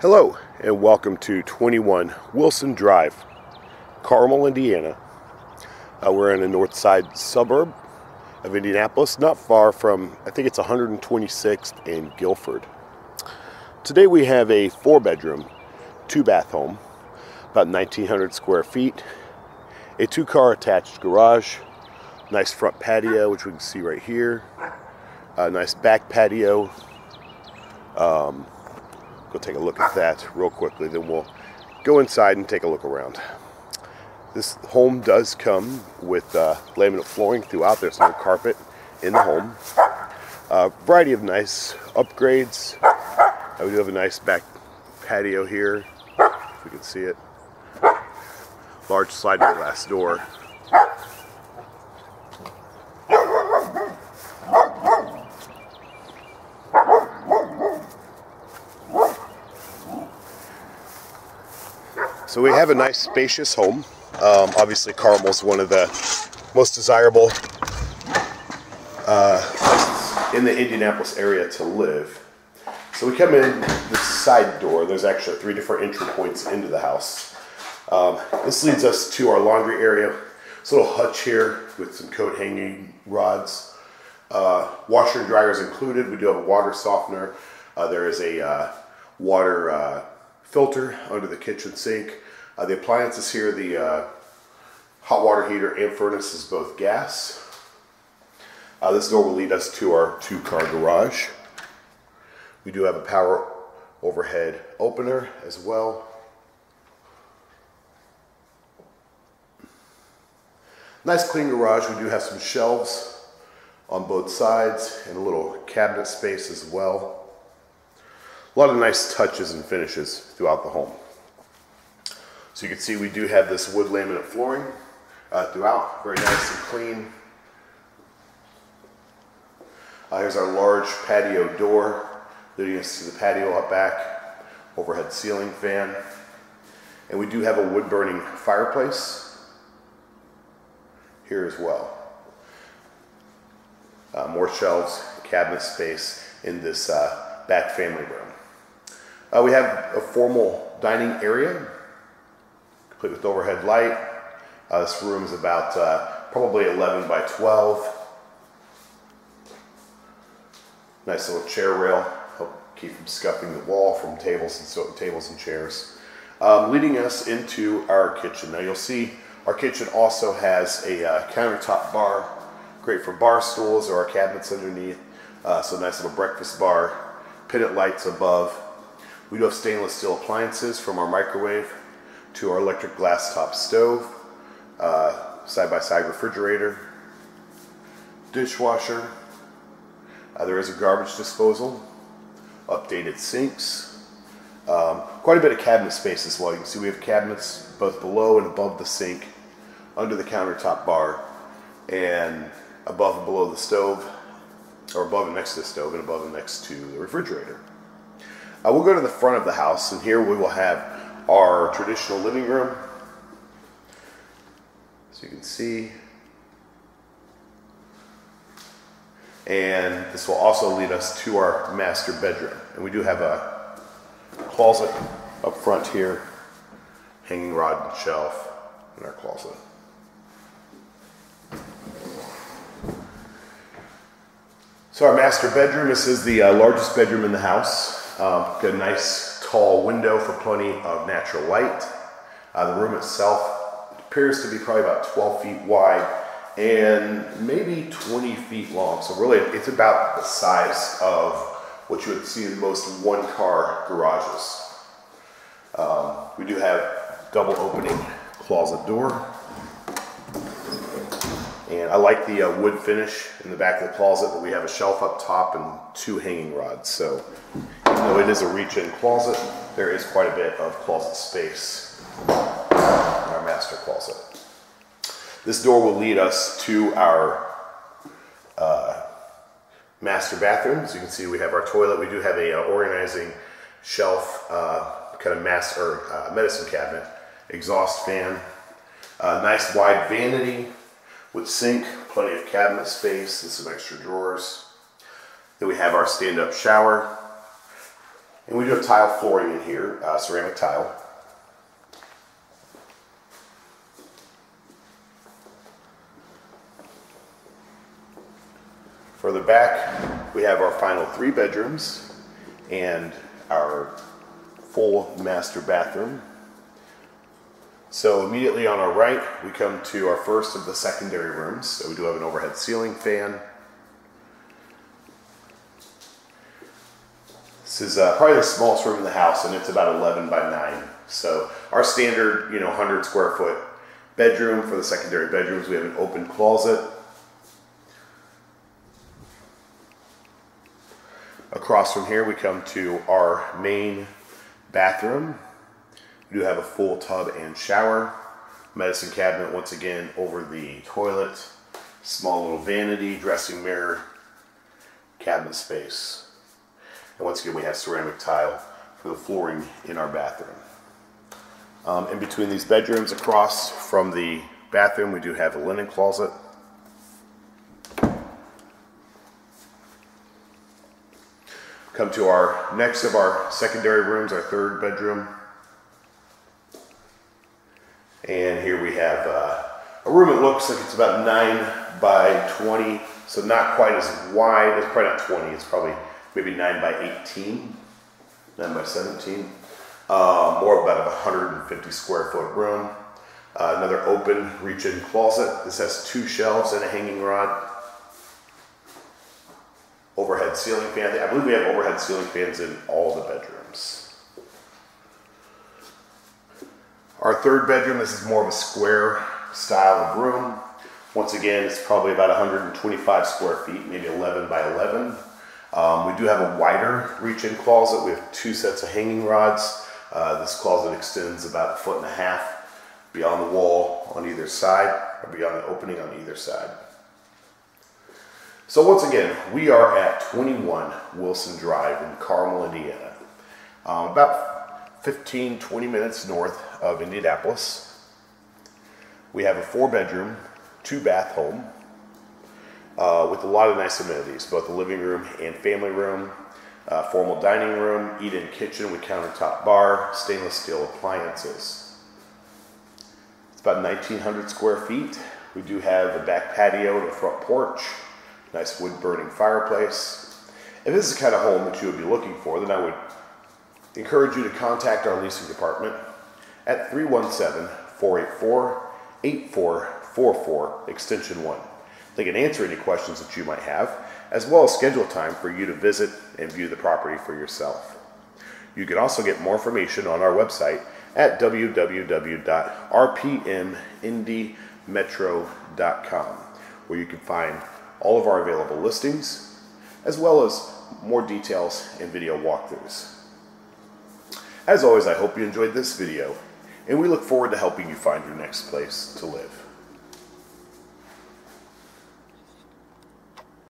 Hello, and welcome to 21 Wilson Drive, Carmel, Indiana. Uh, we're in a north side suburb of Indianapolis, not far from, I think it's 126th and Guilford. Today we have a four bedroom, two bath home, about 1900 square feet, a two car attached garage, nice front patio, which we can see right here, a nice back patio. Um, go take a look at that real quickly, then we'll go inside and take a look around. This home does come with uh, laminate flooring throughout. There's no carpet in the home. Uh, variety of nice upgrades. Uh, we do have a nice back patio here, if you can see it. Large sliding glass door. So we have a nice spacious home. Um, obviously, Carmel's one of the most desirable uh, in the Indianapolis area to live. So we come in the side door. There's actually three different entry points into the house. Um, this leads us to our laundry area. A little hutch here with some coat hanging rods. Uh, washer and dryers included. We do have a water softener. Uh, there is a uh, water uh, filter under the kitchen sink. Uh, the appliances here, the uh, hot water heater and furnace is both gas. Uh, this door will lead us to our two car garage. We do have a power overhead opener as well. Nice clean garage. We do have some shelves on both sides and a little cabinet space as well. A lot of nice touches and finishes throughout the home. So you can see we do have this wood laminate flooring uh, throughout, very nice and clean. Uh, here's our large patio door leading us to the patio up back, overhead ceiling fan. And we do have a wood burning fireplace here as well. Uh, more shelves, cabinet space in this uh, back family room. Uh, we have a formal dining area, complete with overhead light. Uh, this room is about uh, probably 11 by 12. Nice little chair rail, help keep from scuffing the wall from tables and so tables and chairs. Um, leading us into our kitchen. Now you'll see our kitchen also has a uh, countertop bar, great for bar stools or our cabinets underneath. Uh, so nice little breakfast bar, pivot lights above, we do have stainless steel appliances from our microwave to our electric glass top stove, side by side refrigerator, dishwasher. Uh, there is a garbage disposal, updated sinks, um, quite a bit of cabinet space as well. You can see we have cabinets both below and above the sink, under the countertop bar, and above and below the stove, or above and next to the stove, and above and next to the refrigerator. Uh, we'll go to the front of the house, and here we will have our traditional living room. So you can see. And this will also lead us to our master bedroom. And we do have a closet up front here, hanging rod and shelf in our closet. So our master bedroom, this is the uh, largest bedroom in the house. Um, got a nice tall window for plenty of natural light. Uh, the room itself appears to be probably about 12 feet wide and maybe 20 feet long. So really it's about the size of what you would see in most one-car garages. Um, we do have double opening closet door. And I like the uh, wood finish in the back of the closet, but we have a shelf up top and two hanging rods. So even though it is a reach-in closet, there is quite a bit of closet space in our master closet. This door will lead us to our uh, master bathroom. As you can see, we have our toilet. We do have a uh, organizing shelf, uh, kind of mass or uh, medicine cabinet, exhaust fan, nice wide vanity with sink, plenty of cabinet space, and some extra drawers. Then we have our stand-up shower, And we do have tile flooring in here, uh, ceramic tile. Further back, we have our final three bedrooms and our full master bathroom. So immediately on our right, we come to our first of the secondary rooms. So we do have an overhead ceiling fan. This is uh, probably the smallest room in the house, and it's about 11 by 9. So our standard, you know, 100 square foot bedroom for the secondary bedrooms. We have an open closet. Across from here, we come to our main bathroom. We do have a full tub and shower. Medicine cabinet, once again, over the toilet. Small little vanity, dressing mirror, cabinet space. And once again, we have ceramic tile for the flooring in our bathroom. Um, in between these bedrooms, across from the bathroom, we do have a linen closet. Come to our next of our secondary rooms, our third bedroom. And here we have uh, a room that looks like it's about 9 by 20, so not quite as wide. It's probably not 20, it's probably maybe 9 by 18, 9 by 17. Uh, more about a 150 square foot room. Uh, another open reach-in closet. This has two shelves and a hanging rod. Overhead ceiling fan. I believe we have overhead ceiling fans in all the bedrooms. Our third bedroom, this is more of a square style of room. Once again, it's probably about 125 square feet, maybe 11 by 11. Um, we do have a wider reach-in closet. We have two sets of hanging rods. Uh, this closet extends about a foot and a half beyond the wall on either side, or beyond the opening on either side. So once again, we are at 21 Wilson Drive in Carmel, Indiana. Um, about 15, 20 minutes north of Indianapolis. We have a four bedroom, two bath home uh, with a lot of nice amenities, both the living room and family room, uh, formal dining room, eat-in kitchen with countertop bar, stainless steel appliances. It's about 1,900 square feet. We do have a back patio and a front porch, nice wood burning fireplace. If this is the kind of home that you would be looking for, then I would encourage you to contact our leasing department at 317-484-8444, extension 1. They can answer any questions that you might have, as well as schedule time for you to visit and view the property for yourself. You can also get more information on our website at www.rpmindymetro.com, where you can find all of our available listings, as well as more details and video walkthroughs. As always, I hope you enjoyed this video, and we look forward to helping you find your next place to live.